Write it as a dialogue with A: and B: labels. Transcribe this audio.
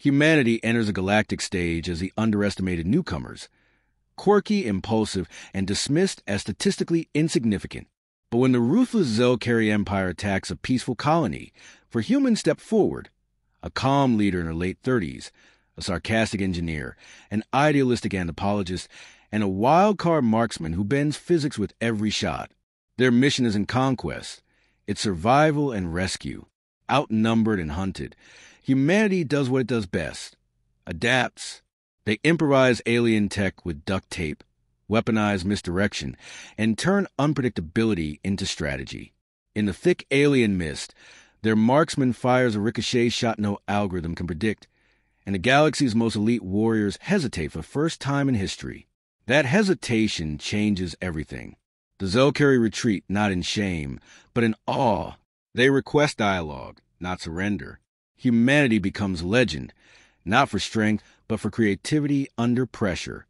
A: Humanity enters a galactic stage as the underestimated newcomers, quirky, impulsive, and dismissed as statistically insignificant. But when the ruthless Zelkeri Empire attacks a peaceful colony, for humans step forward. A calm leader in her late 30s, a sarcastic engineer, an idealistic anthropologist, and a wild card marksman who bends physics with every shot. Their mission isn't conquest, it's survival and rescue. Outnumbered and hunted, humanity does what it does best adapts. They improvise alien tech with duct tape, weaponize misdirection, and turn unpredictability into strategy. In the thick alien mist, their marksman fires a ricochet shot no algorithm can predict, and the galaxy's most elite warriors hesitate for the first time in history. That hesitation changes everything. The Zelkeri retreat not in shame, but in awe. They request dialogue, not surrender. Humanity becomes legend, not for strength, but for creativity under pressure.